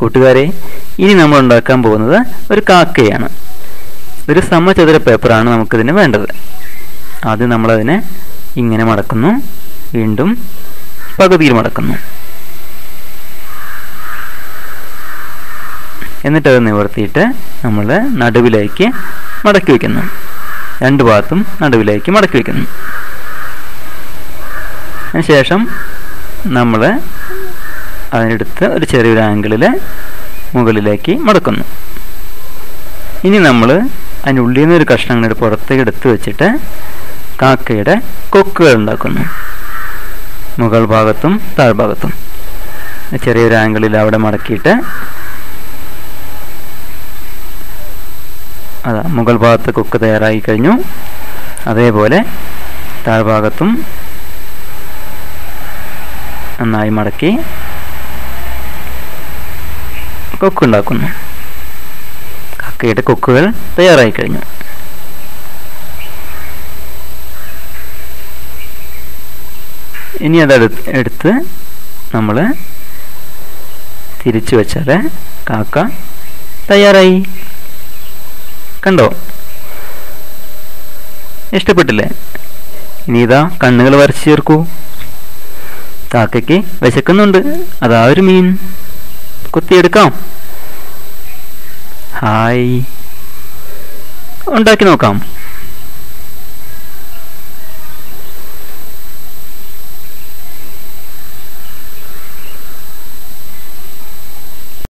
കൂട്ടുകാരെ ഇനി നമ്മൾ ഉണ്ടാക്കാൻ പോകുന്നത് ഒരു കാക്കയാണ്. ഒരു സമചതുര പേപ്പറാണ് നമുക്കിതിന് വേണ്ടത്. ആദ്യം നമ്മളതിനെ ഇങ്ങനെ മടക്കുന്നു. വീണ്ടും പകുതിയിൽ മടക്കുന്നു. എന്നിട്ടത് നിവർത്തിയിട്ട് നമ്മൾ നടുവിലേക്ക് മടക്കി വയ്ക്കുന്നു. രണ്ട് ഭാഗത്തും നടുവിലേക്ക് മടക്കി വയ്ക്കുന്നു. അതിനുശേഷം നമ്മൾ അതിനെടുത്ത് ഒരു ചെറിയൊരു ആംഗിളിൽ മുകളിലേക്ക് മടക്കുന്നു. ഇനി നമ്മൾ അതിനുള്ളിൽ നിന്ന് ഒരു കഷ്ണം അങ്ങനെ പുറത്തേക്ക് എടുത്ത് വെച്ചിട്ട് കാക്കയുടെ കൊക്കുകൾ ഉണ്ടാക്കുന്നു. മുകൾ ഭാഗത്തും താഴ്ഭാഗത്തും ചെറിയൊരു ആംഗിളിൽ അവിടെ മടക്കിയിട്ട് അതാ മുകൾ ഭാഗത്ത് കൊക്ക് തയ്യാറായി കഴിഞ്ഞു. അതേപോലെ താഴ്ഭാഗത്തും നന്നായി മടക്കി കൊക്കുണ്ടാക്കുന്നു. കക്കയുടെ കൊക്കുകൾ തയ്യാറായി കഴിഞ്ഞു ഇനി അത് എടുത്ത് നമ്മൾ തിരിച്ചു വെച്ചാൽ കാക്ക തയ്യാറായി. കണ്ടോ? ഇഷ്ടപ്പെട്ടില്ലേ? ഇനി ഇതാ കണ്ണുകൾ വരച്ചു ചേർക്കൂ. കാക്കയ്ക്ക് വിശക്കുന്നുണ്ട്. അതാ ഒരു മീൻ. കുത്തിയെടുക്കാം. ഹായ്. ഉണ്ടാക്കി നോക്കാം.